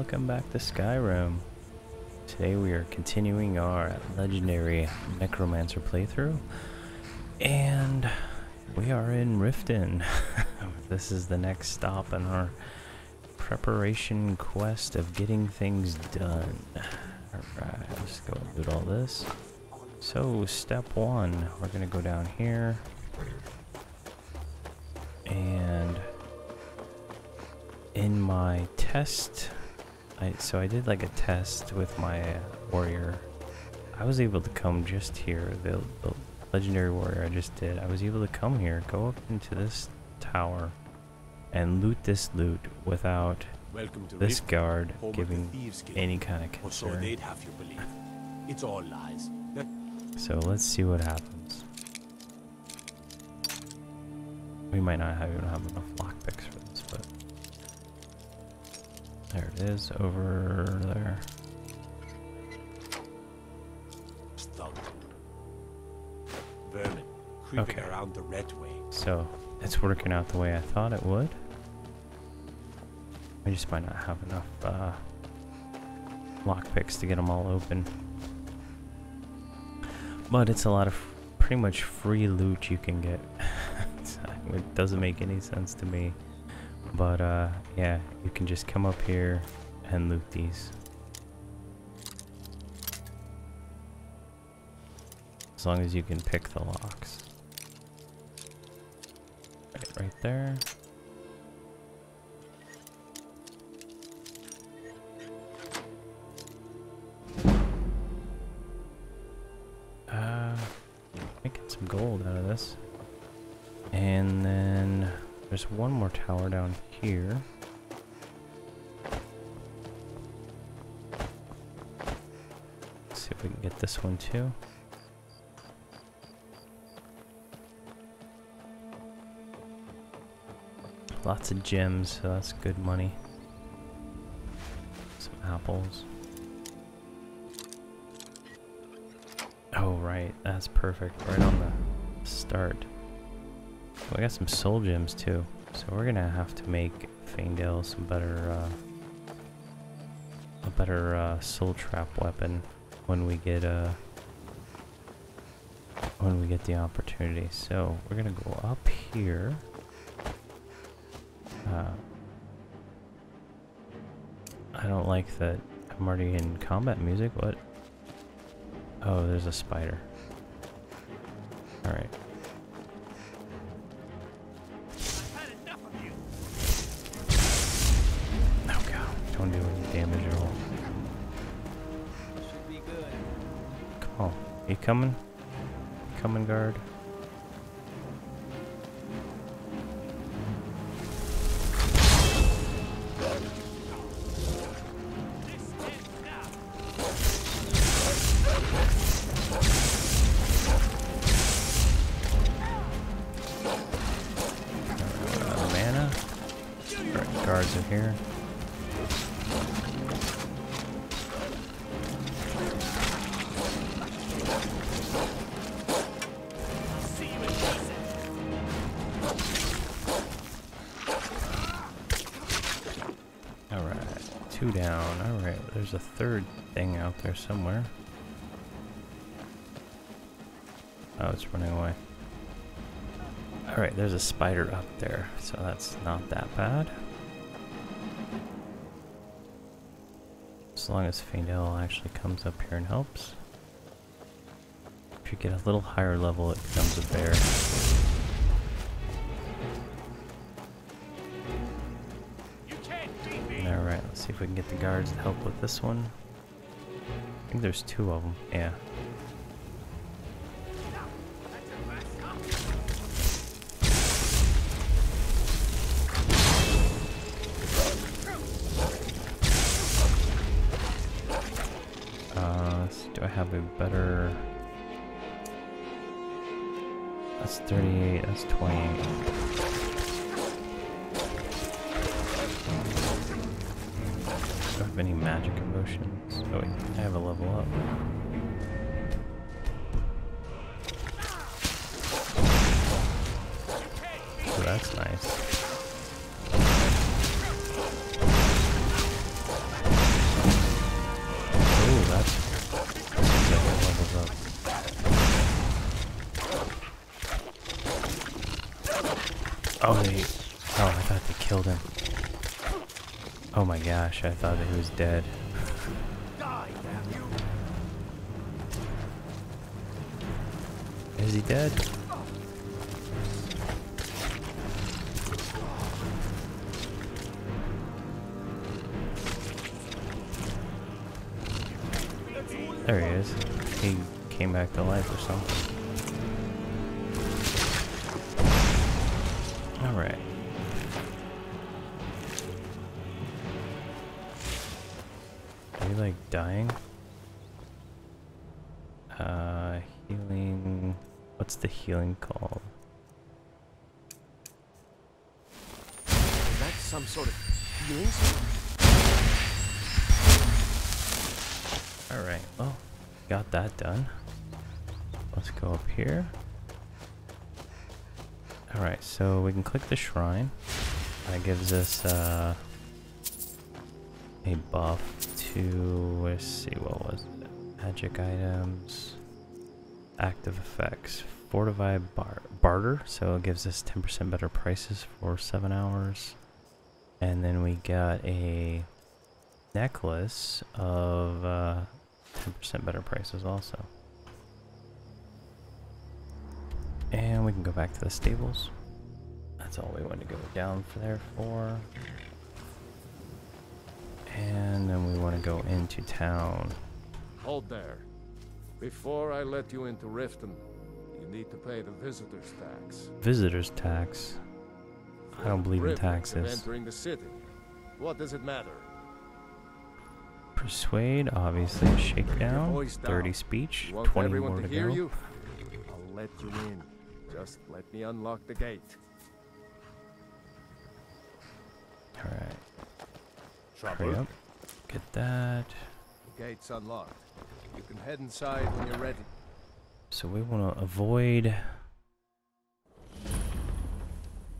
welcome back to Skyrim. Today we are continuing our legendary Necromancer playthrough, and we are in Riften. this is the next stop in our preparation quest of getting things done. Alright, let's go do all this. So, step one, we're gonna go down here, and in my test, I so I did like a test with my uh, warrior. I was able to come just here, the, the legendary warrior I just did. I was able to come here, go up into this tower, and loot this loot without this guard giving any kind of so concern. they'd have you believe. It's all lies. That So let's see what happens. We might not have even have enough lockpicks for there it is over there. Vermin creeping Okay. around the red way. So it's working out the way I thought it would. I just might not have enough uh, lockpicks to get them all open. But it's a lot of pretty much free loot you can get. it doesn't make any sense to me. But uh, yeah, you can just come up here and loot these. As long as you can pick the locks. Right, right there. One more tower down here. Let's see if we can get this one too. Lots of gems, so that's good money. Some apples. Oh, right. That's perfect. Right on the start. Oh, I got some soul gems too. So we're gonna have to make Faendal some better, uh, a better uh, soul trap weapon when we get uh, when we get the opportunity. So we're gonna go up here. Uh, I don't like that I'm already in combat music. What? Oh, there's a spider. Oh, On. You coming? Coming, guard? Third thing out there somewhere. Oh, it's running away. Alright, there's a spider up there, so that's not that bad. As long as Faendal actually comes up here and helps. If you get a little higher level, it becomes a bear. See if we can get the guards to help with this one. I think there's two of them, yeah. any magic emotions. Oh wait, I have a level up. So that's nice. Oh, wait. Oh, I thought they killed him. Oh my gosh, I thought that he was dead. Is he dead? There he is. He came back to life or something. Healing called? Is that some sort of healing spell? Alright, well, got that done. Let's go up here. Alright, so we can click the shrine. That gives us uh, a buff to, let's see, what was it? Magic items, active effects, fortified bar barter, so it gives us 10% better prices for 7 hours. And then we got a necklace of uh, 10% better prices also. And we can go back to the stables. That's all we want to go down for there for. And then we want to go into town. Hold there. Before I let you into Riften, you need to pay the visitor's tax. Visitor's tax. I don't believe in taxes. entering the city. What does it matter? Persuade, obviously. Shakedown. 30 speech. 20 everyone more to to hear go. you? I'll let you in. Just let me unlock the gate. Alright. Hurry up. Get that. The gate's unlocked. You can head inside when you're ready. So we want to avoid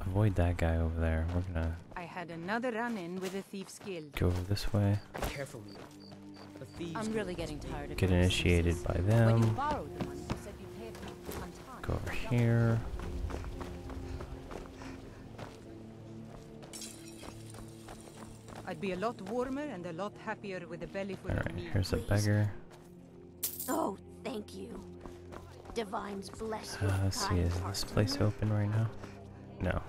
avoid that guy over there. We're gonna I had another run-in with a thief's guild. go this way. Careful, The I'm really getting tired of Get initiated excuses. by When them. borrowed the money, you said you'd pay it back on time. Go over here. I'd be a lot warmer and a lot happier with a belly full All of right, meat. here's a beggar. Oh, thank you. Divines bless. Uh, let's see, is this place open right now? No.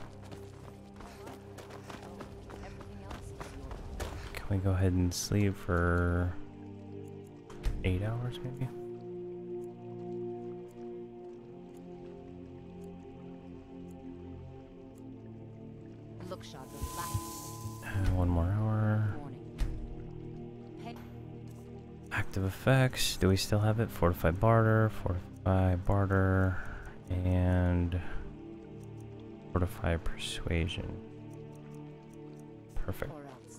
Everything else is your problem. Can we go ahead and sleep for eight hours, maybe? Look, Shadr, last Uh, one more hour. Active effects. Do we still have it? Fortify barter, fortify barter, and fortify persuasion. Perfect. or else.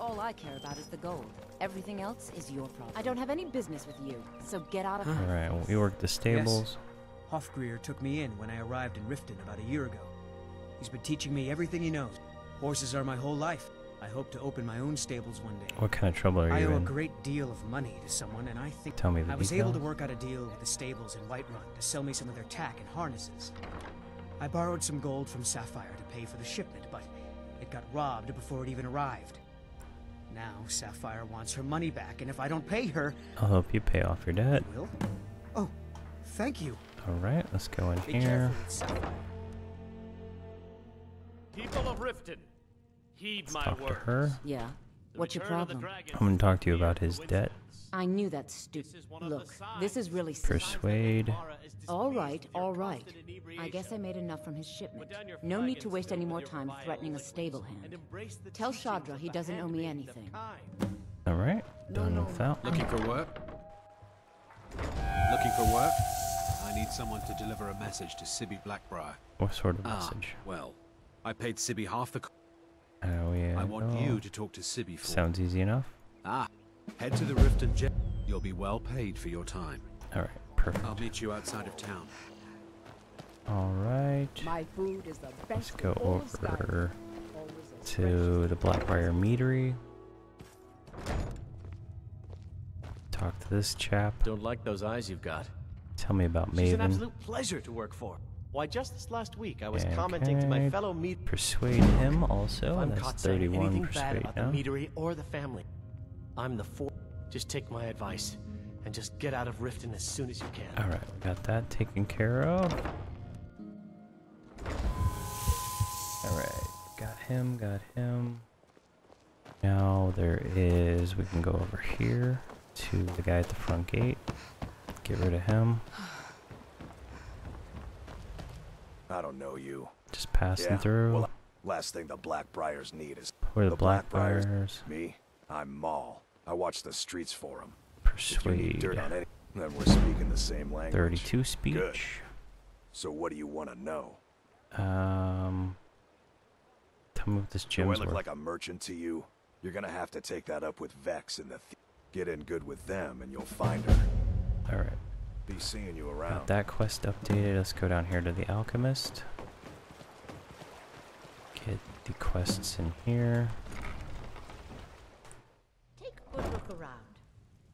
All I care about is the gold. Everything else is your problem. I don't have any business with you, so get out of Huh. my All right, face. we work the stables. Hofgrir took me in when I arrived in Riften about a year ago. He's been teaching me everything he knows. Horses are my whole life. I hope to open my own stables one day. What kind of trouble are you? in? I you owe a great deal of money to someone, and I think Tell me the I was able to work out a deal with the stables in Whiterun to sell me some of their tack and harnesses. I borrowed some gold from Sapphire to pay for the shipment, but it got robbed before it even arrived. Now Sapphire wants her money back, and if I don't pay her, I'll help you pay off your debt. will. Oh, thank you. All right, let's go in Be here. careful Sapphire. People of Riften, heed my Talk to her. Yeah. The What's your return of the problem? I'm gonna talk to you about his debt. I knew that's stupid. This is one of the Look, this is really silly. Persuade. Mara is All displeased right, with your all right. I guess I made enough from his shipment. Put down your No need to waste any more time threatening a liquids, stable hand. Tell teachings Shadr he doesn't owe me anything. All right, No, done no, with that. Looking for work? Looking for work? I need someone to deliver a message to Sibbi Blackbriar. What sort of Ah, message? well, I paid Sibbi half the. Co- Oh yeah. I want no. you to talk to Sibbi for. Sounds easy enough. Ah, head to the Rift and Jet. You'll be well paid for your time. All right, perfect. I'll meet you outside of town. All right, My food is the best. let's go in all Skyrim. over to the Blackbriar Meadery. Talk to this chap. Don't like those eyes you've got. Tell me about She's an Maven. absolute pleasure to work for. Why, just this last week, I was commenting to my fellow meat. Persuade him also. I'm That's caught saying 31 anything bad persuade about now. the meadery or the family, I'm the four. Just take my advice and just get out of Riften as soon as you can. Alright, we got that taken care of. Alright, got him, got him. Now there is, we can go over here to the guy at the front gate. Get rid of him. I don't know you. Just passing Yeah, through. well, Last thing the Blackbriars need is Where are the, the Blackbriars. Blackbriars? me. I'm Maul. I watch the streets for them. Persuade. dirt on any, then we're speaking the same language. 32 speech. Good. So what do you want to know? Um, tell me what this gym's Do I look worth. like a merchant to you? You're gonna have to take that up with Vex and the. Th- Get in good with them, and you'll find her. Alright, Be seeing you got that quest updated. Let's go down here to the Alchemist. Get the quests in here. Take a good look around.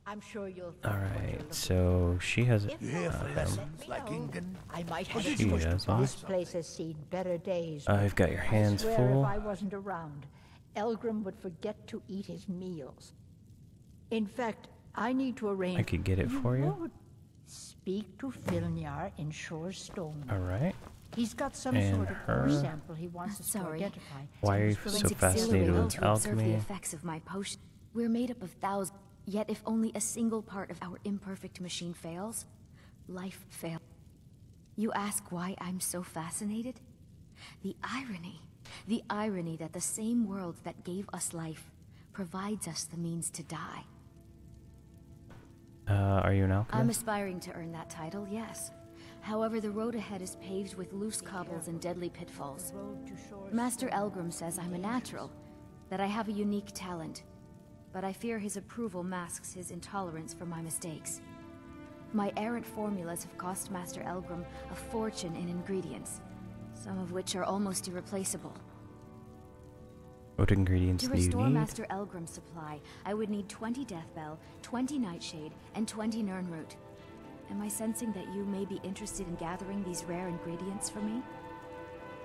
I'm sure you'll find Alright, so she has a. If uh, not, him. let me know. I might have She has them. This place has seen better days. Uh, you've got your hands I full. if I wasn't around, Elgrim would forget to eat his meals. In fact, I need to arrange. I could get it for you. Would Speak to Filnjar in Shor's Stone. Alright. He's got some And sort of her? sample he wants us Sorry. to identify. Why are you so fascinated with to observe the alchemy? effects of my potion. We're made up of thousands, yet if only a single part of our imperfect machine fails, life fails. You ask why I'm so fascinated? The irony. The irony that the same world that gave us life provides us the means to die. Uh, are you an I'm aspiring to earn that title, yes. However, the road ahead is paved with loose cobbles and deadly pitfalls. Road to Shor's Master Elgrim says I'm a natural, that I have a unique talent, but I fear his approval masks his intolerance for my mistakes. My errant formulas have cost Master Elgrim a fortune in ingredients, some of which are almost irreplaceable. What ingredients To do you restore? Master Elgrim's supply, I would need 20 Deathbell, 20 Nightshade, and 20 Nirnroot. Am I sensing that you may be interested in gathering these rare ingredients for me?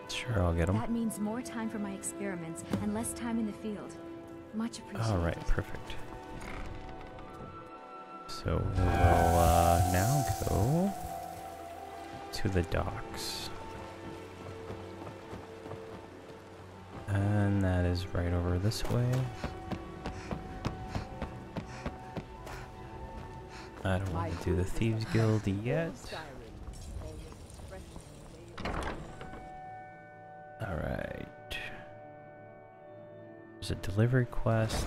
Sure, I'll get them. That means more time for my experiments and less time in the field. Much appreciated. Alright, perfect. So we'll uh, now go to the docks. And that is right over this way. I don't want to do the Thieves Guild yet. Alright. There's a delivery quest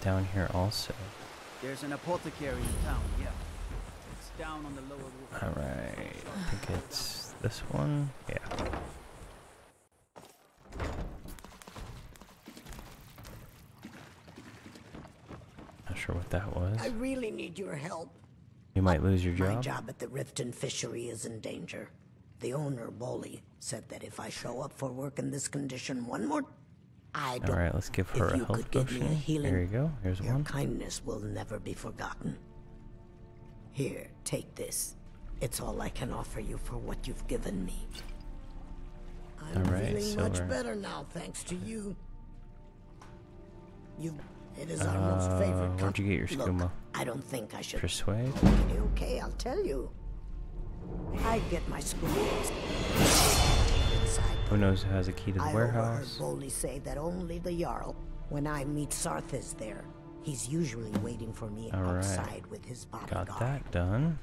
down here also. There's an apothecary in town, yeah. It's down on the lower roof. Alright, I think it's this one. Yeah. Sure what that was. I really need your help. You might lose your job. My job. at the Riften fishery is in danger. The owner, Bolli, said that if I show up for work in this condition one more, I don't. Alright, let's give her if a health me a potion. healing, Here you go. Here's your one. kindness will never be forgotten. Here, take this. It's all I can offer you for what you've given me. I'm All right, feeling much better now, thanks to you. You, it is our most Uh, favorite. where'd you get your Look, skooma? I don't think I should. Persuade? Okay, okay, I'll tell you. I get my skooma. Who knows who has a key to the I warehouse? overheard Bolli say that only the Jarl. When I meet Sarthis there, he's usually waiting for me All right. outside with his bodyguard. Got that done.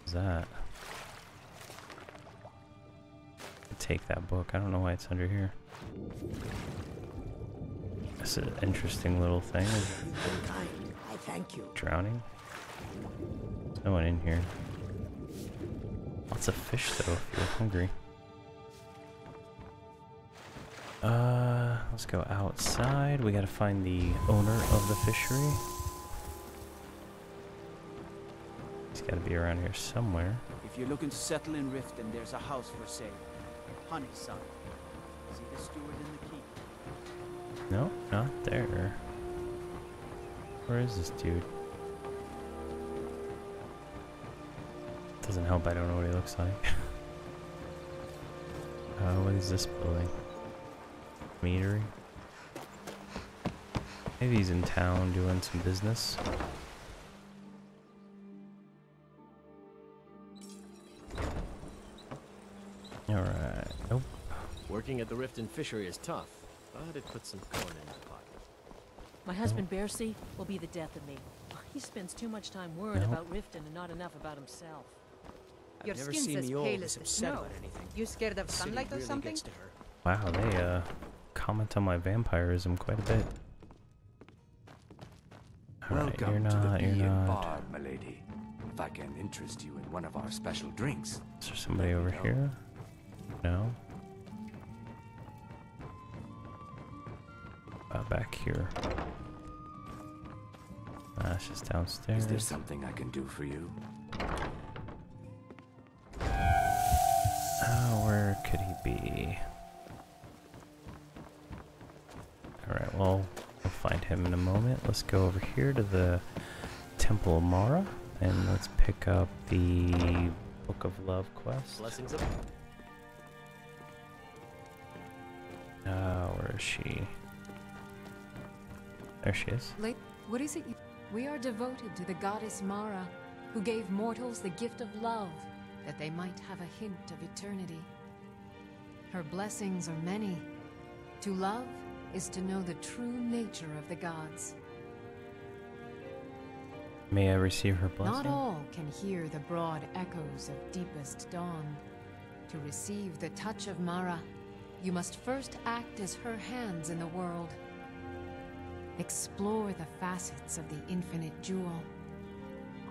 What's that? Take that book. I don't know why it's under here. That's an interesting little thing. Is it You've been kind. I thank you. drowning? There's no one in here. Lots of fish though if you're hungry. Uh, let's go outside. We gotta find the owner of the fishery. He's gotta be around here somewhere. If you're looking to settle in Riften, there's a house for sale. Honey, son. See the steward in the keep. No, not there. Where is this dude? Doesn't help I don't know what he looks like. uh, what is this building? Meadery? Maybe he's in town doing some business. Working at the Riften fishery is tough, but it puts some corn in my pocket. My husband Bersi will be the death of me. He spends too much time worrying No. about Riften and not enough about himself. Your I've never skin's seen as the old pale this as the upset snow. about anything. You scared of The city sunlight or something? gets to her. Wow, they uh comment on my vampirism quite a bit. Alright, you're Welcome not, to the you're Bee and not. Bar, milady. If I can interest you in one of our special drinks. Is there somebody over know. here? No. Uh, back here. Ah, it's just downstairs. Is there something I can do for you? Oh, where could he be? Alright, well, we'll find him in a moment. Let's go over here to the Temple of Mara, and let's pick up the Book of Love quest. Blessings of Uh, where is she? There she is. Late, what is it? You, we are devoted to the goddess Mara, who gave mortals the gift of love, that they might have a hint of eternity. Her blessings are many. To love is to know the true nature of the gods. May I receive her blessing? Not all can hear the broad echoes of deepest dawn. To receive the touch of Mara, you must first act as her hands in the world. Explore the facets of the infinite jewel.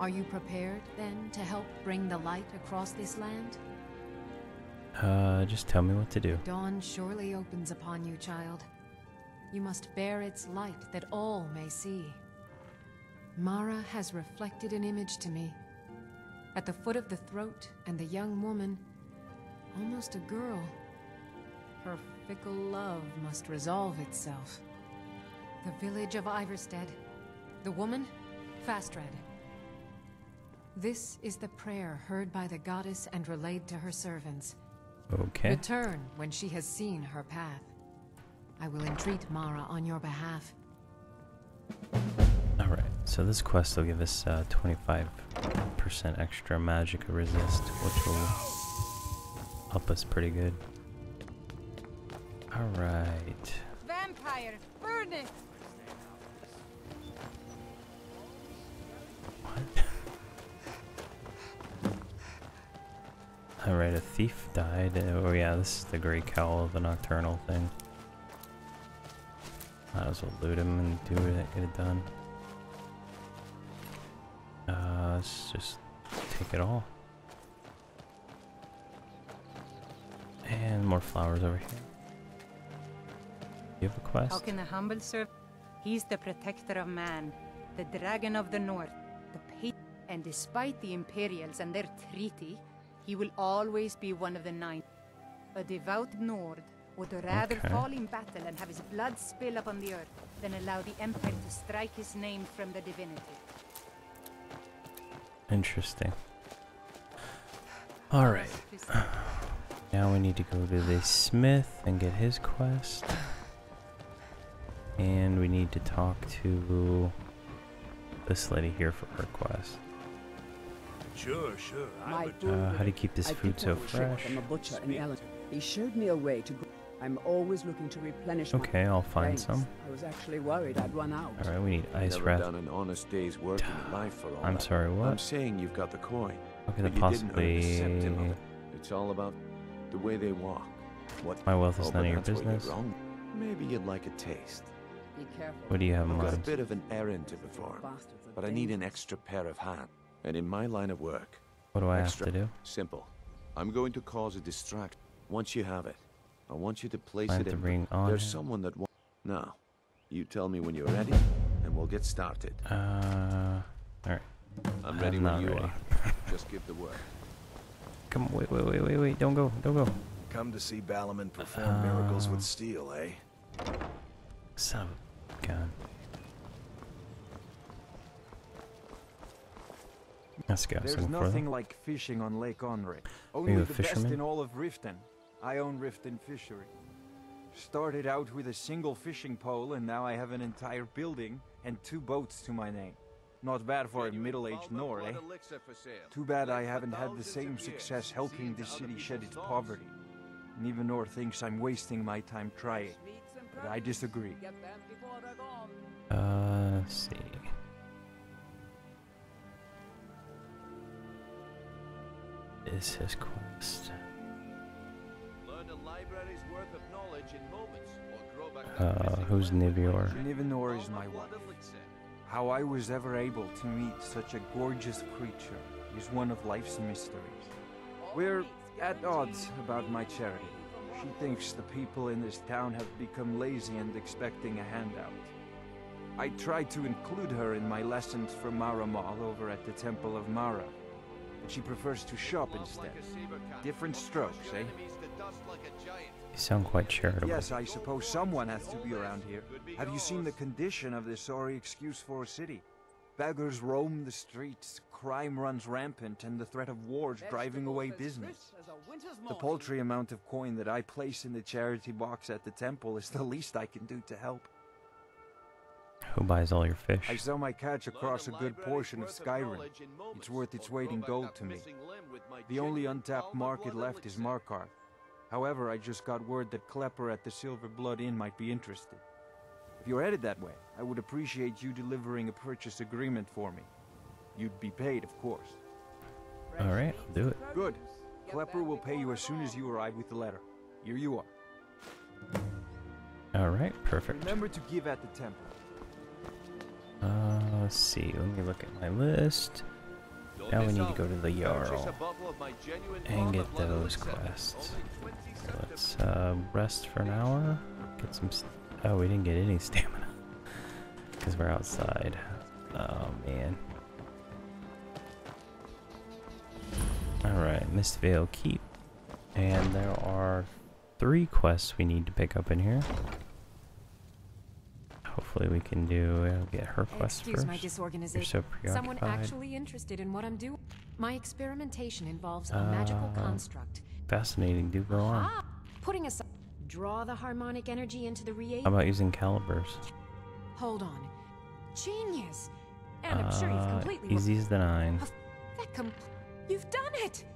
Are you prepared, then, to help bring the light across this land? Uh, just tell me what to do. Dawn surely opens upon you, child. You must bear its light that all may see. Mara has reflected an image to me. At the foot of the throat, and the young woman, almost a girl. Her fickle love must resolve itself. The village of Ivarstead. The woman, Fastred. This is the prayer heard by the goddess and relayed to her servants. Okay. Return when she has seen her path. I will entreat Mara on your behalf. Alright, so this quest will give us uh, 25% extra magic resist, which will help us pretty good. Alright. Vampire, burn it! Alright, a thief died. Oh yeah, this is the Grey Cowl of the Nocturnal thing. Might as well loot him and do it, get it done. Uh, let's just take it all. And more flowers over here. You have a quest? How can a humble serve? He's the protector of man, the dragon of the north, the And despite the Imperials and their treaty, he will always be one of the nine. A devout Nord would rather Okay. fall in battle and have his blood spill upon the earth than allow the Empire to strike his name from the divinity. Interesting. Alright. Now we need to go to the smith and get his quest. And we need to talk to this lady here for her quest. Sure, sure. My Uh, how do you keep this food so up a ship fresh? From a butcher in Ellen. He showed me a way to. Go. I'm always looking to replenish. my Okay, I'll find Thanks. some. I was actually worried I'd run out. Alright, we need ice Never wrath. done an honest day's work in life for all I'm that. sorry, what? I'm saying you've got the coin. How could but that you didn't earn a septim of possibly- it. It's all about the way they walk. What My wealth is oh, none of your that's where you're business. wrong. Maybe you'd like a taste. Be careful. What do you have in mind? I've got a bit of an errand to perform, but I need an extra pair of hands. And in my line of work, What do I have to do? Simple. I'm going to cause a distraction. Once you have it, I want you to place Plant it the in. ring on There's him. someone that. Wa- now, you tell me when you're ready, and we'll get started. Uh, alright. I'm ready when you ready. are. Just give the word. Come wait, wait, wait, wait, wait, don't go, don't go. Come to see Balimund perform miracles Uh, with steel, eh? Son of a gun. Let's go. There's Second floor. nothing like fishing on Lake Honrich. Only you a the best in all of Riften. I own Riften Fishery. Started out with a single fishing pole, and now I have an entire building and two boats to my name. Not bad for a middle-aged Nord, eh? Too bad I haven't had the same success helping the city shed its poverty. And even thinks I'm wasting my time trying. But I disagree. Uh, see. Is his quest? Learn a library's worth of knowledge in moments, or grow back Uh, who's Nivior? Nivenor is my wife. How I was ever able to meet such a gorgeous creature is one of life's mysteries. We're at odds about my charity. She thinks the people in this town have become lazy and expecting a handout. I try to include her in my lessons for Maramal over at the Temple of Mara, but she prefers to shop instead. Different strokes, eh? You sound quite charitable. Yes, I suppose someone has to be around here. Have you seen the condition of this sorry excuse for a city? Beggars roam the streets, crime runs rampant, and the threat of wars driving away business. The paltry amount of coin that I place in the charity box at the temple is the least I can do to help. Who buys all your fish? I sell my catch across a good portion of Skyrim. It's worth its weight in gold to me. The only untapped market left is Markarth. However, I just got word that Kleppr at the Silver Blood Inn might be interested. If you're headed that way, I would appreciate you delivering a purchase agreement for me. You'd be paid, of course. Alright, I'll do it. Good. Kleppr will pay you as soon as you arrive with the letter. Here you are. Alright, perfect. Remember to give at the temple. Uh, let's see. Let me look at my list. Now we need to go to the Jarl and get those quests. So let's uh, rest for an hour. Get some. St oh, we didn't get any stamina because we're outside. Oh man. All right, Mistveil Keep, and there are three quests we need to pick up in here. Hopefully we can do uh, get her quest Excuse first. my You're disorganization. so Someone actually interested in what I'm doing. My experimentation involves a magical Uh, construct. Fascinating. Do go on. Ah, putting aside, draw the harmonic energy into the reagent. How about using calibers? Hold on, genius! And I'm sure you've Uh, completely. easy as the nine. That com- You've done it.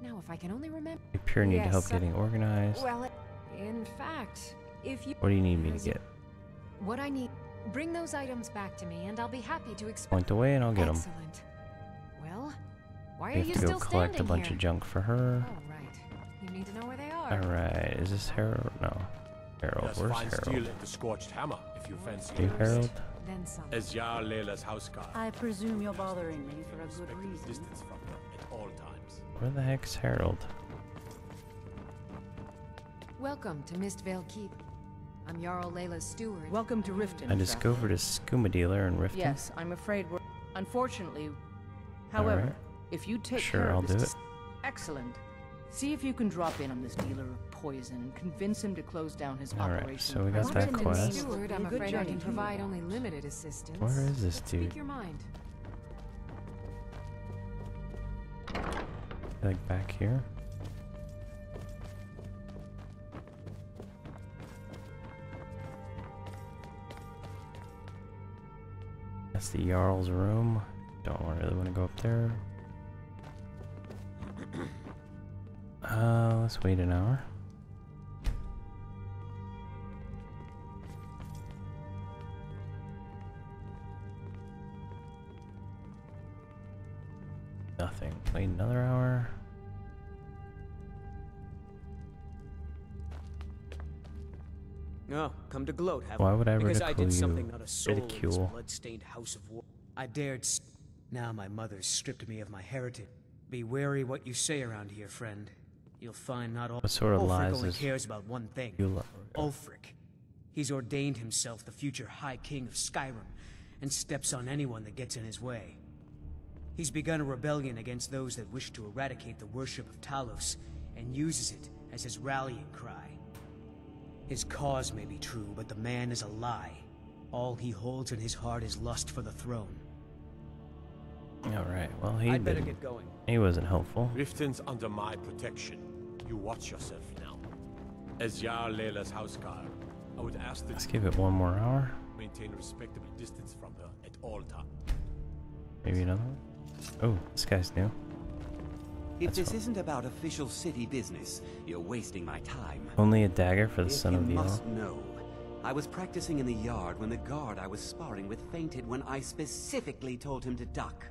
Now, if I can only remember. You pure need Yes, help uh, getting organized. Well, in fact, if you. What do you need me to get? What I need. Bring those items back to me, and I'll be happy to explain. Point away and I'll get them. Excellent. Well, why We are have you to go still collect a bunch here? of junk for her. Oh, right. You need to know where they are. Alright, is this Harrald? No. Harrald, where's fine steel Harrald? at the Scorched Hammer, if you fancy Hey, it. Harrald? Then some. As Jarl Laila's houseguard. I presume you're bothering me for a good reason. Distance from her at all times. Where the heck's Harrald? Welcome to Mistveil Keep. I'm Jarl Laila's steward. Welcome to Riften. I discovered a skooma dealer in Riften. Yes, I'm afraid we're. Unfortunately, however, Alright. if you take Sure, care I'll of this do dis- Excellent. See if you can drop in on this dealer of poison and convince him to close down his Alright, operation. so we got that presently. quest. Steward, I'm afraid I can provide only limited assistance. Where is this Speak dude? your mind. Like back here? That's the Jarl's room. Don't really want to go up there. Uh, let's wait an hour. Nothing. Wait another hour. Oh, come to gloat, have Why would I Because I ridicule did you? something not a soul Ridicule. blood-stained house of war. I dared. s- Now my mother's stripped me of my heritage. Be wary what you say around here, friend. You'll find not all. What sort of Ulfric lies only cares about one thing. you Ulfric. He's ordained himself the future High King of Skyrim, and steps on anyone that gets in his way. He's begun a rebellion against those that wish to eradicate the worship of Talos, and uses it as his rallying cry. His cause may be true, but the man is a lie. All he holds in his heart is lust for the throne. Alright, well he I'd better get going. He wasn't helpful. Riften's under my protection. You watch yourself now. As Jarl Laila's houseguard, I would ask that Let's give it one more hour. maintain respectable distance from her at all times. Maybe another one. Oh, this guy's new. If this isn't about official city business, you're wasting my time. Only a dagger for the If son of the must know, I was practicing in the yard when the guard I was sparring with fainted when I specifically told him to duck.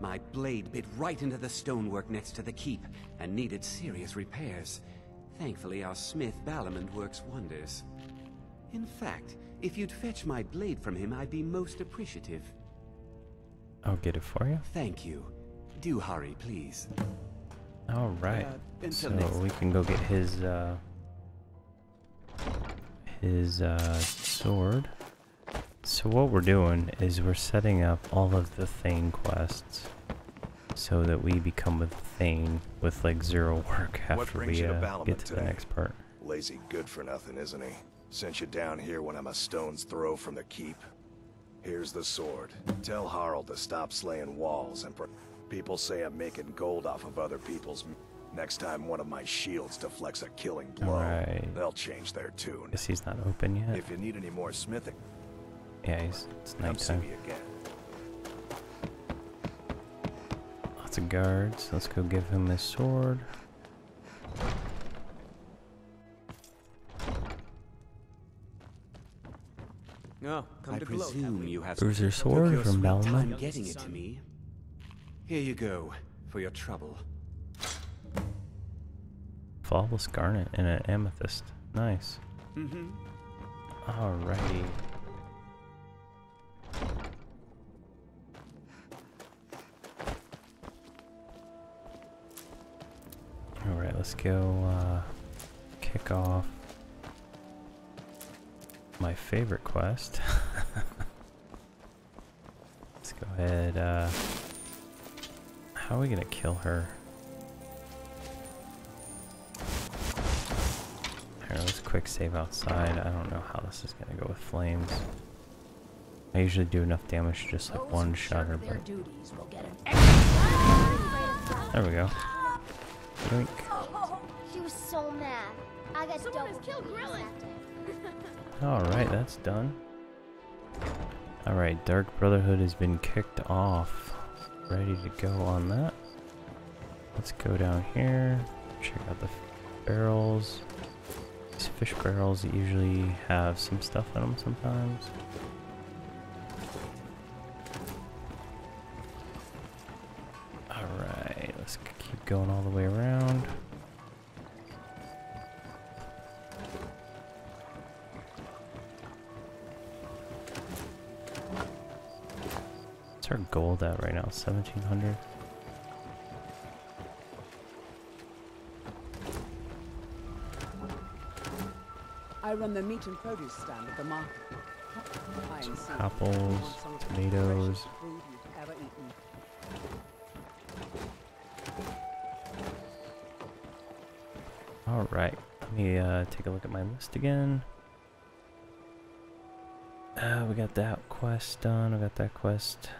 My blade bit right into the stonework next to the keep and needed serious repairs. Thankfully, our smith Balimund works wonders. In fact, if you'd fetch my blade from him, I'd be most appreciative. I'll get it for you. Thank you. Do hurry, please. All right. Uh, so we can go get his uh his uh sword. So what we're doing is we're setting up all of the Thane quests so that we become a Thane with like zero work after we uh, get to the next part. Lazy good for nothing, isn't he? Sent you down here when I'm a stone's throw from the keep. Here's the sword. Tell Harrald to stop slaying walls and... Pro people say I'm making gold off of other people's... m- Next time one of my shields deflects a killing blow, Alright. they'll change their tune. Guess he's not open yet. If you need any more smithing, Yeah, he's, it's come see nighttime. me again. Lots of guards. Let's go give him his sword. No, come I to presume we? you have Bruiser took sword from sweet getting it to me. Here you go for your trouble. Flawless garnet and an amethyst. Nice. Mm-hmm. Alrighty. Alright, let's go uh, kick off my favorite quest. let's go ahead. Uh, how are we gonna kill her? Here, let's quick save outside. I don't know how this is gonna go with flames. I usually do enough damage to just like one shot her, but duties will get there we go. Yoink. Oh, she was so mad. I got Someone double killed Alright, that's done. Alright, Dark Brotherhood has been kicked off. Ready to go on that. Let's go down here. Check out the barrels. These fish barrels usually have some stuff in them sometimes. Alright, let's keep going all the way around. Gold at right now? 1700? I run the meat and produce stand at the market. I and see. Apples, You want some the tomatoes. freshest food you've ever eaten. Alright, let me uh, take a look at my list again. Uh, we got that quest done. We got that quest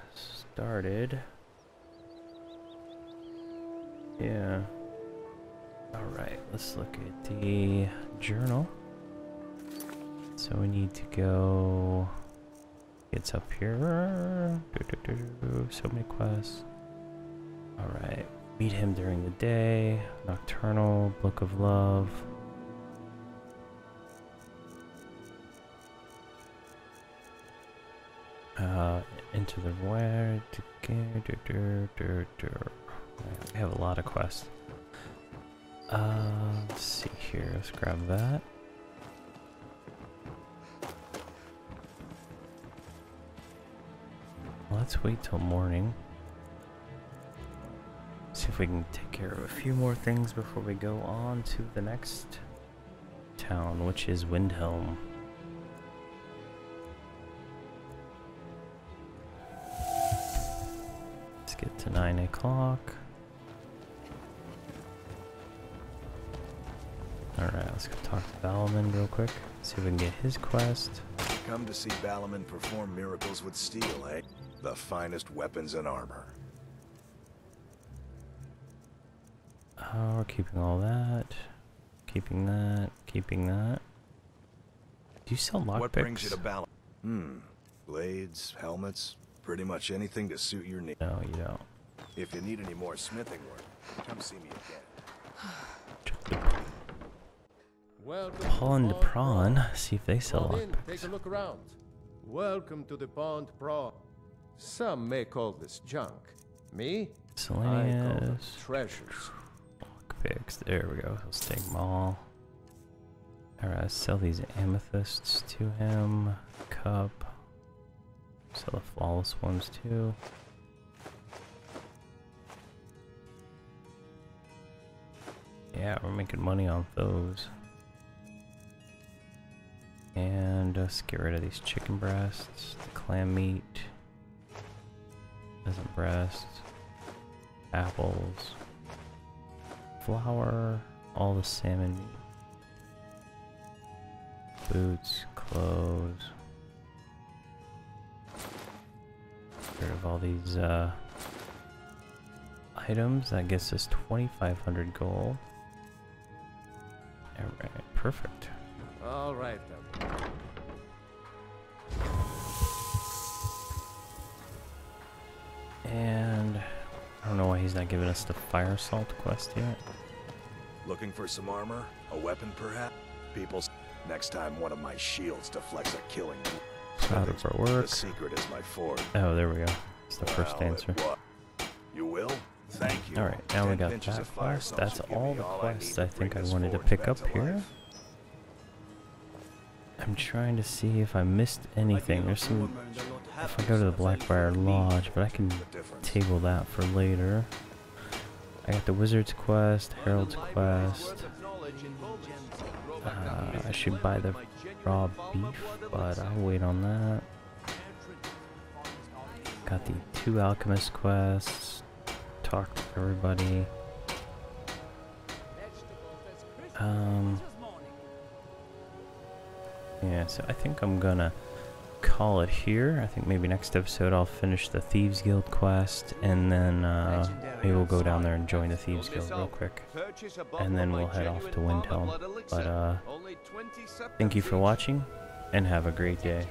started. Yeah. Alright, let's look at the journal. So we need to go. It's up here. So many quests. Alright. Meet him during the day. Nocturnal. Book of Love. Uh, into the where? We have a lot of quests. Uh, let's see here. Let's grab that. Let's wait till morning. See if we can take care of a few more things before we go on to the next town, which is Windhelm. To 9 o'clock. Alright, let's go talk to Balimund real quick. See if we can get his quest. Come to see Balimund perform miracles with steel, eh? The finest weapons and armor. Oh, we're keeping all that. Keeping that. Keeping that. Do you sell lockpicks? What brings you to balance? Hmm. Blades, helmets, pretty much anything to suit your needs. No, you don't. If you need any more smithing work, come see me again. Welcome Pawn to Pawned Prawn. See if they sell Come in, lockpicks. take a look around. Welcome to the Pawned Prawn. Some may call this junk. Me? I call them Selenius. treasures. Lockpicks. There we go. Let's take them all. Alright, sell these amethysts to him. Cup. Sell the flawless ones too. Yeah, we're making money on those. And uh, let's get rid of these chicken breasts, the clam meat, pheasant breasts, apples, flour, all the salmon meat, boots, clothes. Rid of all these uh, items. That gets us 2,500 gold. Alright, perfect. All right then. And I don't know why he's not giving us the fire salt quest yet. Looking for some armor? A weapon, perhaps? People. Next time, one of my shields deflects a killing. Blow. Proud of our work. The secret is my fort. Oh, there we go. It's the first Well, it answer. You will? Thank you. Alright, now we got pinches that of quest. That's all the quests need I think I wanted to pick back up here. I'm trying to see if I missed anything. There's some. If I go to the Blackbriar Lodge, but I can table that for later. I got the Wizard's Quest, Harrald's Quest. Uh, I should buy the raw beef, but I'll wait on that. Got the two Alchemist quests. Talk to everybody. Um. Yeah, so I think I'm gonna call it here. I think maybe next episode I'll finish the Thieves Guild quest, and then uh, maybe we'll go down there and join the Thieves Guild real quick, and then we'll head off to Windhelm. But uh, thank you for watching, and have a great day.